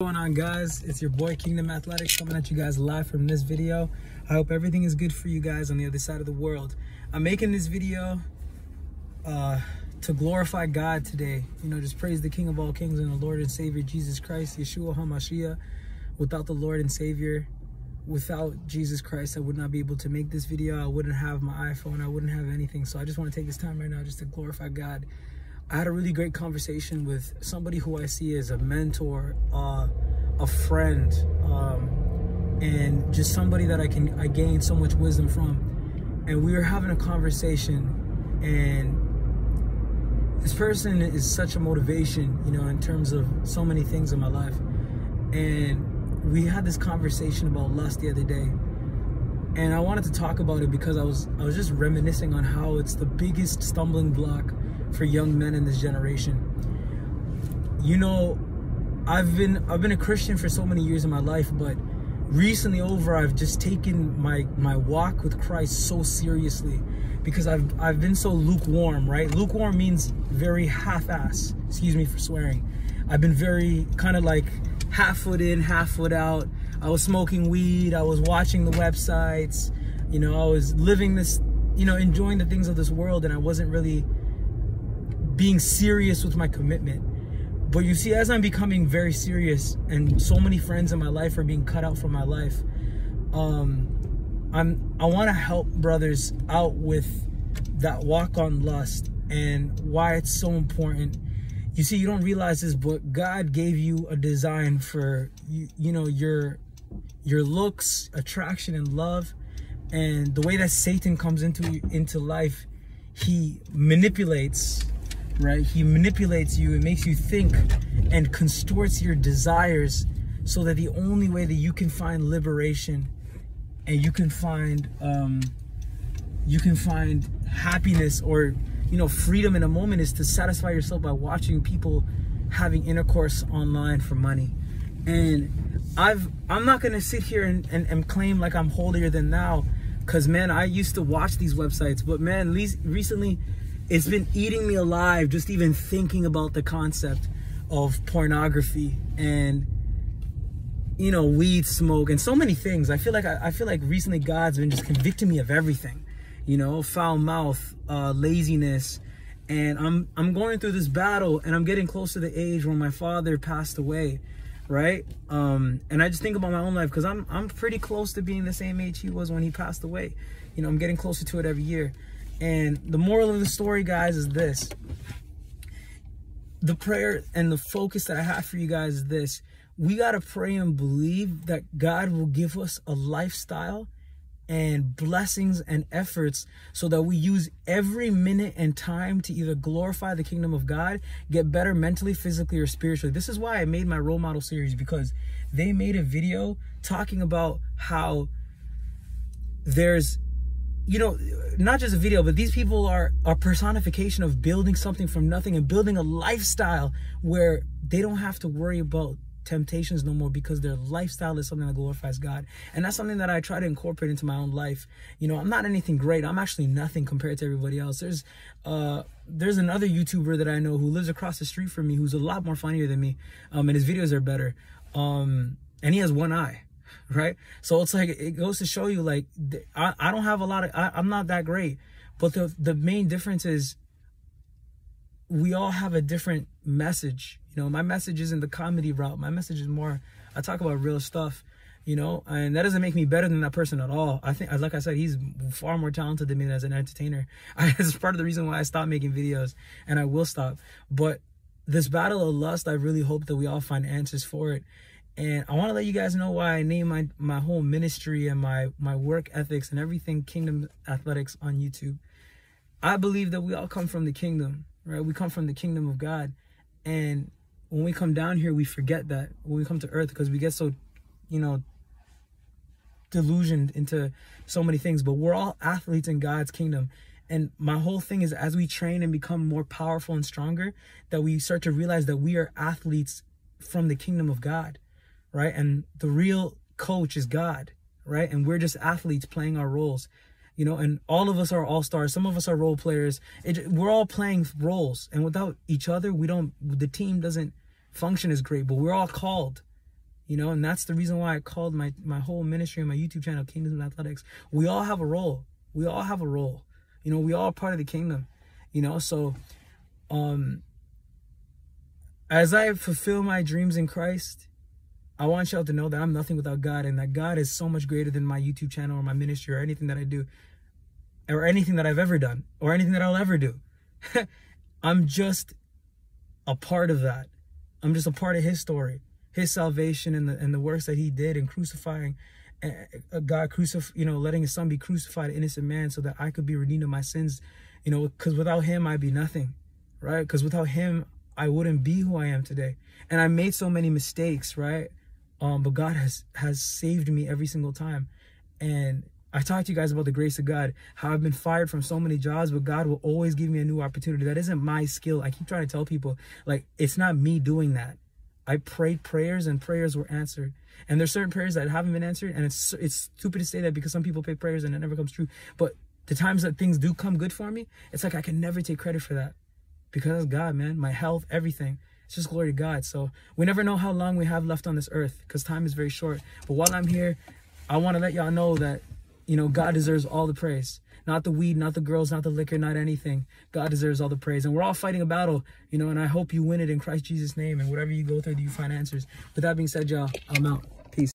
going on guys? It's your boy kingdom athletics coming at you guys live from this video. I hope everything is good for you guys on the other side of the world. I'm making this video uh to glorify god today. You know just praise the king of all kings and the lord and savior jesus christ yeshua hamashiach. Without the lord and savior without jesus christ i would not be able to make this video. I wouldn't have my iphone. I wouldn't have anything. So i just want to take this time right now just to glorify god I had a really great conversation with somebody who I see as a mentor, uh, a friend, um, and just somebody that I can I gain so much wisdom from. And we were having a conversation, and this person is such a motivation, you know, in terms of so many things in my life. And we had this conversation about lust the other day, and I wanted to talk about it because I was I was just reminiscing on how it's the biggest stumbling block for young men in this generation. You know, I've been I've been a Christian for so many years in my life, but recently over I've just taken my my walk with Christ so seriously because I've I've been so lukewarm, right? Lukewarm means very half-ass. Excuse me for swearing. I've been very kind of like half foot in, half foot out. I was smoking weed, I was watching the websites, you know, I was living this, you know, enjoying the things of this world and I wasn't really being serious with my commitment. But you see, as I'm becoming very serious and so many friends in my life are being cut out from my life, um, I'm I want to help brothers out with that walk on lust and why it's so important. You see, you don't realize this, but God gave you a design for you, you know, your your looks, attraction, and love. And the way that Satan comes into into life, he manipulates right? He manipulates you and makes you think and contorts your desires so that the only way that you can find liberation and you can find um, you can find happiness or you know freedom in a moment is to satisfy yourself by watching people having intercourse online for money and i've i'm not gonna sit here and, and, and claim like i'm holier than thou because man i used to watch these websites but man recently it's been eating me alive just even thinking about the concept of pornography and you know weed smoke and so many things. I feel like i, I feel like recently god's been just convicting me of everything you know foul mouth uh, laziness. And i'm i'm going through this battle and i'm getting close to the age where my father passed away right? Um and i just think about my own life because i'm i'm pretty close to being the same age he was when he passed away. You know i'm getting closer to it every year and the moral of the story, guys, is this. The prayer and the focus that I have for you guys is this. We got to pray and believe that God will give us a lifestyle and blessings and efforts so that we use every minute and time to either glorify the kingdom of God, get better mentally, physically, or spiritually. This is why I made my role model series because they made a video talking about how there's you know, not just a video, but these people are a personification of building something from nothing and building a lifestyle where they don't have to worry about temptations no more because their lifestyle is something that glorifies God. And that's something that I try to incorporate into my own life. You know, I'm not anything great. I'm actually nothing compared to everybody else. There's uh there's another YouTuber that I know who lives across the street from me who's a lot more funnier than me. Um and his videos are better. Um and he has one eye right? So it's like it goes to show you like I, I don't have a lot of I, I'm not that great, but the the main difference is we all have a different message. You know, my message isn't the comedy route. My message is more I talk about real stuff. You know, and that doesn't make me better than that person at all. I think, like I said, he's far more talented than me as an entertainer. I, it's part of the reason why I stopped making videos, and I will stop. But this battle of lust, I really hope that we all find answers for it and I want to let you guys know why I name my my whole ministry and my my work ethics and everything Kingdom Athletics on YouTube. I believe that we all come from the kingdom, right? We come from the kingdom of God. And when we come down here, we forget that when we come to earth because we get so, you know, delusioned into so many things, but we're all athletes in God's kingdom. And my whole thing is as we train and become more powerful and stronger, that we start to realize that we are athletes from the kingdom of God right? And the real coach is God, right? And we're just athletes playing our roles, you know, and all of us are all stars. Some of us are role players. It, we're all playing roles. And without each other, we don't, the team doesn't function as great, but we're all called, You know, and that's the reason why I called my my whole ministry and my YouTube channel Kingdom Athletics. We all have a role. We all have a role. You know, we all part of the kingdom. You know, so um as I fulfill my dreams in Christ, I want y'all to know that I'm nothing without God and that God is so much greater than my YouTube channel or my ministry or anything that I do or anything that I've ever done or anything that I'll ever do. I'm just a part of that. I'm just a part of his story, his salvation and the and the works that he did in crucifying uh, God crucif you know, letting his son be crucified, innocent man, so that I could be redeemed of my sins, you know, because without him I'd be nothing, right? Because without him I wouldn't be who I am today. And I made so many mistakes, right? Um, but God has has saved me every single time. And I talked to you guys about the grace of God, how I've been fired from so many jobs, but God will always give me a new opportunity. That isn't my skill. I keep trying to tell people, like, it's not me doing that. I prayed prayers and prayers were answered. And there's certain prayers that haven't been answered. And it's it's stupid to say that because some people pray prayers and it never comes true. But the times that things do come good for me, it's like I can never take credit for that because God, man, my health, everything. It's just glory to God. So we never know how long we have left on this earth because time is very short. But while I'm here, I want to let y'all know that, you know, God deserves all the praise. Not the weed, not the girls, not the liquor, not anything. God deserves all the praise. And we're all fighting a battle, you know, and I hope you win it in Christ Jesus' name. And whatever you go through, do you find answers. With that being said, y'all, I'm out.